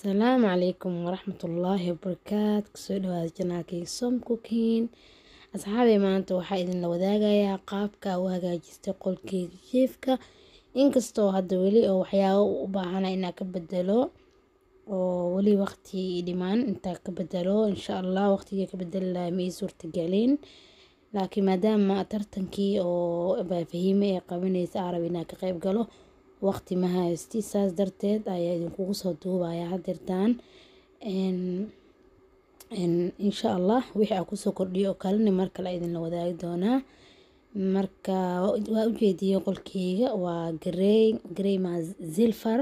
asalaamu calaykum waraxmatullaahi wabarakaatu. Kusoo dhawaada janaalkayga som cooking. Asxaabay maanta waxaa idinla wadaagayaa qaabka u hagaajistay qolkeyga jiifka. Inkastoo hadda weli oo waxyaabo u baahana inaa ka bedelo oo weli waqti dhimaan intaa ka bedelo insha allah waqtigii ka bedeli lahaa ma ii suurtagelin laakiin maadaama tartankii oo baafahiime ee qabanaysa arab inaa ka qayb galo waqti ma haysti saas darteed ayaa idinkugu soo duubaya hadeertaan insha allah wixii aa ku soo kordhiyo oo kalena mar kale idinla wadaagi doonaa. Marka waa ujeediyey qolkeyga waa garey garey ma zilfar.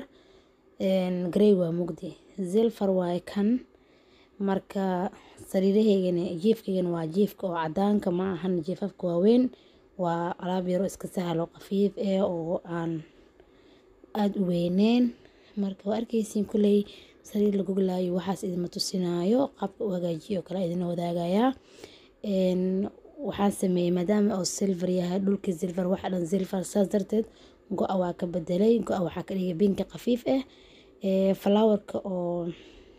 Garey waa mugdi. Zilfar waaye kan. Marka sariiraheygana jiifkaygana waa jiifka oo cadaanka ma ahan jiifafka waaweyn. Waa alaab yaro iska sahal oo qafiif eh oo aan aada u weyneyn marka waa arkeysiin kuley sariir la goglaayo waxaas idinma tusinaayo qaabka u hagaajiyo kale idinla wadaagayaa waxaan sameeyey maadaama oo silver yahay dhulkii silver waxa dhan silver saas darteed go-a waa ka bedelay go-a waxaa ka dhigay binki khafiif ah falaawarka oo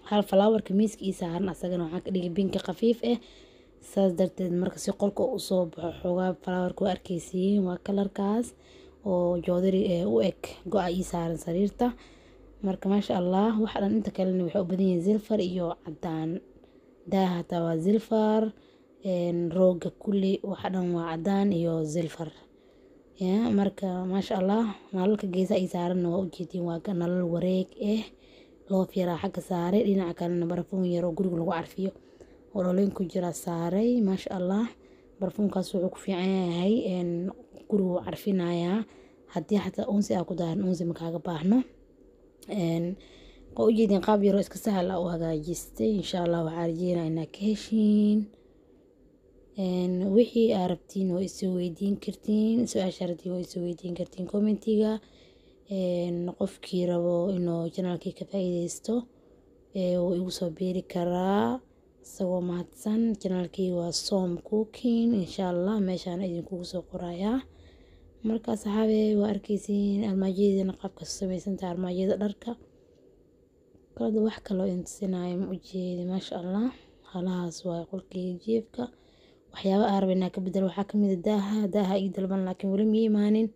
hal falaawarka miiska ii saaran asagana waxaa ka dhigay binki khafiif ah saas darteed marka si qolka u soo baxo xoogaa falaawarka waa arkeysiin waa kalarkaas oo joodari u eg go-a ii saaran sariirta. Marka maasha allah waxa dhan inta kalena waxay u badan yihiin zilfar iyo cadaan daaha hataa waa zilfar rooga kulli waxa dhan waa cadaan iyo zilfar. Ya marka maasha allah nalalka geesaha ii saaranna waa ujeediin waa nalal wareeg ah loof yaraa xagga saaray dhinaca kalena barafuun yar oo guriga lagu carfiyo oo dholeyn ku jira saaray maasha allah barafuunkaas wuxuu ku fiican yahay gurigu carfinayaa. Haddii xataa unsi aa ku daaran unsi makaaga baahno. Waa ujeedin qaab yaroo iska sahal ah u hagaajistay. Insha allah waxaa rajeynaa inaa ka heshiin. Wixii aa rabtiin waa isoo weydiin kartiin su'aasha rabtiin waa isoo weydiin kartiin commentiga qofkii rabo inuu janaalkii ka faa-iideysto wuu igu soo beeri karaa isagoo mahadsan janaalkii waa som cooking. Insha allah meeshaana idinkugu soo qorayaa. Marka saxaabe waa arkeysiin armaajadeedana qaabka samaysantaha armaajada dharka. Kalada wax kaloo intusinayo ma ujeedi maasha allah halahaas waa qolkeyga jiifka. Waxyaaba aa raba inaa ka bedelo waxaa ka mid a daaha daaha ii dalban laakiin weli mii imaanin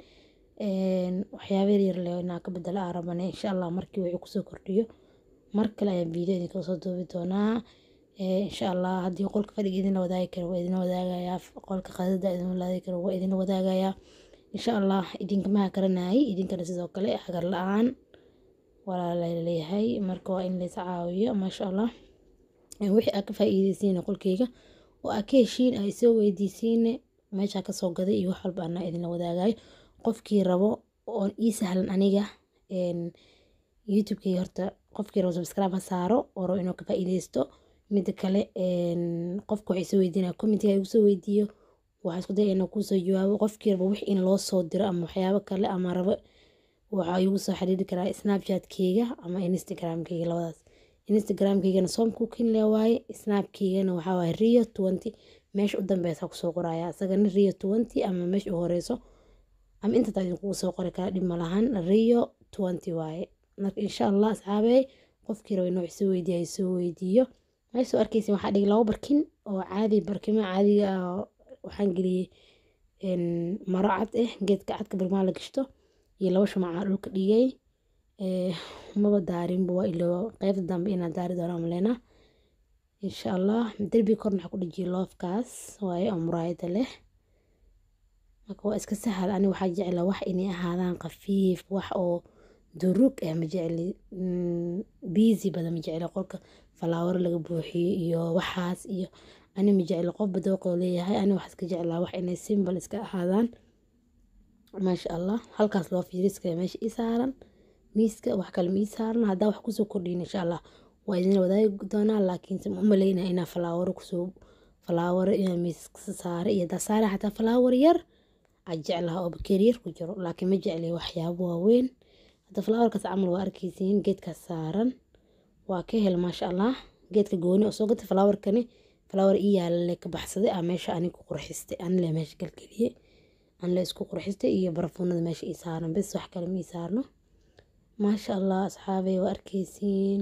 waxyaaba yaryar ka bedelo aa rabane insha allah markii wixii ku soo kordhiyo. Mar kale ayaan video idinkaga soo duubi doonaa insha allah haddii qolka fadhiga idinla wadaagi karo waa idinla wadaagayaa qolka qadada idinla wadaagi karo waa idinla wadaagayaa insha allah idinkamaha karanayay idinkana sidoo kale hagar la'aan. Walaalaleeyahay marka waa in lays caawiyo maasha allah wixii aa ka faa-iideysiina qolkeyga oo aa ka heshiin aa isoo weydiisiine meeshaa ka soo gaday iyo wax walba idinla wadaagayo qofkii rabo oon ii sahlan aniga youtubekeyga horta qofkii rabo subscribe ha saaro oo rabo inuu ka faa-iideysto mida kale qofka waxay soo weydiinaya commentiga igu soo weydiiyo waxaa isku daya inuu ku soo jawaabo qofkii rabo wix in loo soo diro ama waxyaabo kale ama rabo waxaa igu soo xiriiri karaa snapchatkeyga ama instagramkeyga labadaas. Instagramkeygana som cooking le waaye snapkeygana waxaa rio twenty meesha u dambeysa ku soo qoraya. Isagana rio twenty ama meesha u horeyso ama inta taa soo qori karaa dhib malahan rio twenty waaye. Marka insha allah asxaabey qofkii rabo inuu ay soo weydiiyo meesha arkeysin waxaa dhigay labo barkin oo caadi barkimo caadiga ah waxaan geliyey maro cad ah geedka cadka barmaa la gashto iyo labo shumacaa dhulka dhigay. Maba daarinba waa ilo. Qeybta dambe inaa daari doona maleyna insha allah derbiga korna waxaa ku dhejiyay loofkaas waaye oo muraayada leh. Marka waa iska sahal ani waxaa jeclaa wax inay ahaadaan khafiif wax oo durug ah ma jecli busy badan ma jecli qolka falaawaro laga buuxiyo iyo waxaas iyo ani ma jecli qof badooqoo leeyahay ani waxaa iska jeclaa wax inay simbal iska ahaadaan. Maasha allah halkaas loo fiiriska meesha ii saaran miiska wax kale ma ii saaran haddaa wax ku soo kordhiyin insha allah waa idin wadaagi doonaa laakiinse ma umaleynaya inaa falaawaro ku soo falaawaro inaa miiska saara iyo haddaa saara xataa falaawar yar aa jeclaha oo bakeeri yar ku jiro laakiin ma jecli waxyaabo waaweyn hadda falaawarkaas camal waa arkeysiin geedkaas saaran. Waa ka hel maasha allah geedka gooni oo soo gatay falaawarkani falaawar ii yaalale ka baxsaday aa meesha ani ku qurxistay anile meesha galgeliyey anle isku qurxistay iyo barafuunada meesha ii saaran bes wax kale ma saarno. Maasha allah asxaabey waa arkeysiin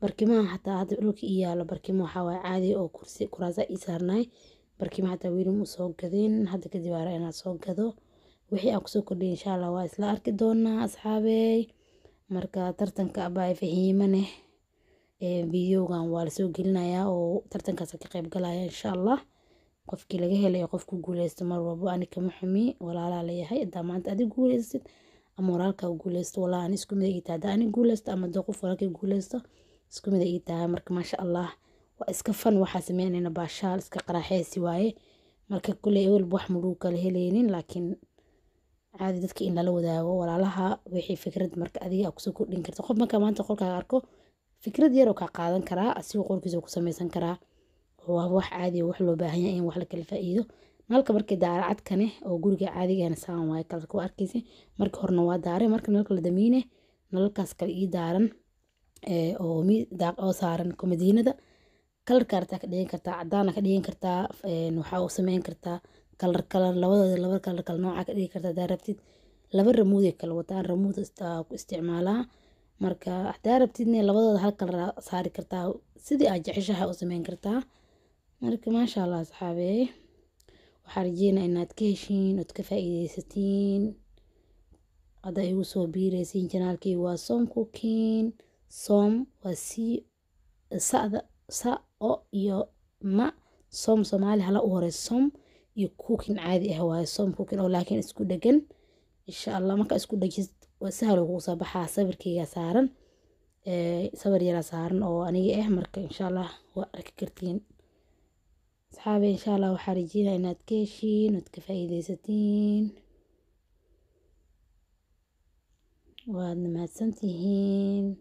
barkimaha xataa hadda dhulka ii yaalo barkimo waxaa waaye caadi oo kursi kuraasa ii saarnaay barkima xataa weli ma gadin hadda kadib aara inaad soo gado wixii aan ku soo kordhiya insha allah waa isla arki doonaa asxaabey marka tartanka abaa fahiimane videogan waa la soo gelinayaa oo tartankaas ka qayb galaya insha allah qofkii laga helay qofku guuleysto mar walbo ani kama walaalaa leeyahay hadaa maanta adig guuleystid ama walaalkaa guuleysto walaa ani isku mid ii tahay. Ani guuleysto ama dee qof walaalkay guuleysto isku mid ii marka maasha allah waa iska fan waxaa sameynayna baashaal iska qaraaxeysi waaye. Marka kuley ewelba wax mudhuu kala heleynin laakiin caadi dadka in lala wadaago walaalaha wixii fikrad marka adiga ku soo kordhin karta qof marka maanta qolkaaga arko fikrad yaroo kaa qaadan karaa asigoo qolkiisa ku sameysan karaa. Waa wax caadi wax loo baahan in wax la faa'iido. Nalka markii daaracadkane oo guriga caadigeena saan waaye kalarka waa arkeysa markii horena waa daaray marka nalka la damiine nalalkaas kale ii daaran oo saaran komadiinada kalarka artaa ka dhigan kartaa cadaana ka dhigan kartaa waxaa u sameyn kartaa kalar kalar labadooda laba kalar kala nooca ka dhigi kartaa hadaa rabtid laba ramuuday kala wataan ramuud ku isticmaalaa marka hadaa rabtidne labadooda hal kalar saari kartaa sidii aad jeceshaha u sameyn kartaa marka maasha allah asxaabey waxaa rajeynaa inaad ka heshiin ood ka faa'iideysatiin hadda igu soo biireysiin janaalkii waa soom cooking. Soom waa si sada sa o iyo ma. Soom soomaali hala u hore soom يكوكين عادي هو صوم كوكين أو لكن إسكو دجن إن شاء الله ما كإسكو دجز وسهل هو صباح صبر كي يا سارن آه، صبر يا سارن أو أنا إيه مرك إن شاء الله وأرك كرتين. صحابي إن شاء الله وحرجين أنا تكيشين وتكفي ديستين وأنا ما تسنتهين